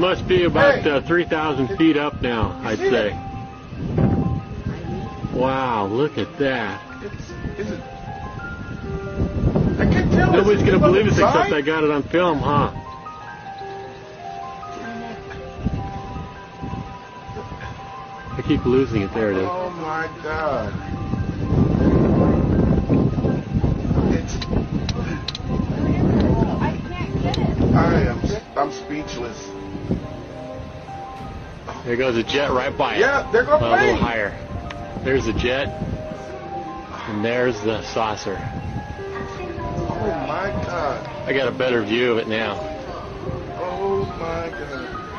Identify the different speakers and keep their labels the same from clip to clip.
Speaker 1: must be about
Speaker 2: Hey.
Speaker 1: uh, 3,000 feet up now, I'd say.
Speaker 2: it?
Speaker 1: Wow, look at that.
Speaker 2: It's, is it? I can't tell.
Speaker 1: Nobody's going to believe
Speaker 2: the
Speaker 1: us except? I got it on film, huh? I keep losing it. There it is.
Speaker 2: Oh my God. It's,
Speaker 3: I can't get it.
Speaker 2: I am, I'm speechless.
Speaker 1: There goes a jet right by it.
Speaker 2: Yeah, they're going
Speaker 1: Uh, a little higher. There's the jet, and there's the saucer.
Speaker 2: Oh my God.
Speaker 1: I got a better view of it now.
Speaker 2: Oh my God.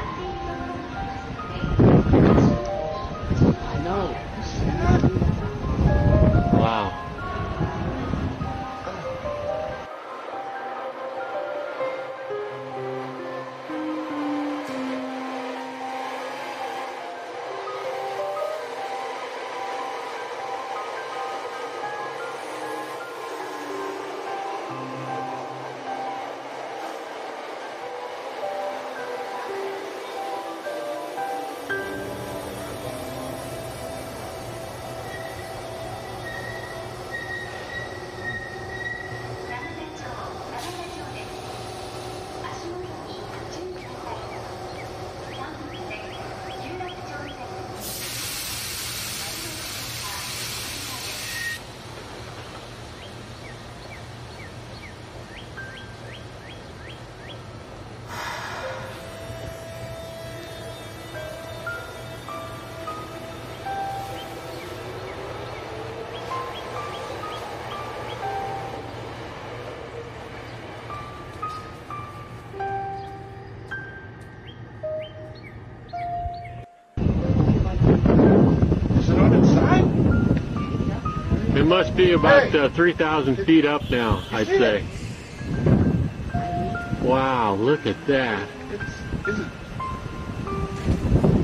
Speaker 2: It
Speaker 1: must be about
Speaker 2: Hey.
Speaker 1: uh, 3,000 feet up now, I'd say.
Speaker 2: it?
Speaker 1: Wow, look at that.
Speaker 2: It's, is?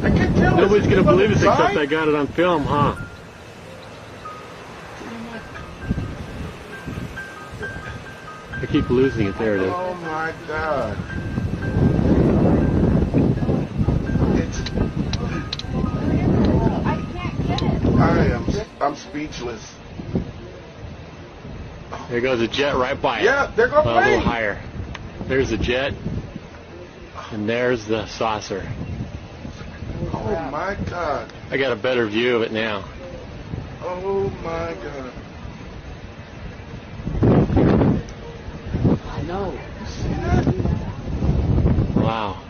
Speaker 2: I can't tell.
Speaker 1: Nobody's going to believe
Speaker 2: the
Speaker 1: us except
Speaker 2: side?
Speaker 1: I got it on film, huh? I keep losing it. There it is.
Speaker 2: Oh my God. It's,
Speaker 3: I can't get it.
Speaker 2: I am, I'm speechless.
Speaker 1: There goes a jet right by yeah, it.
Speaker 2: Yeah, they're going
Speaker 1: A little higher. There's a jet, and there's the saucer.
Speaker 2: Oh my God!
Speaker 1: I got a better view of it now.
Speaker 2: Oh my God! I know. Wow.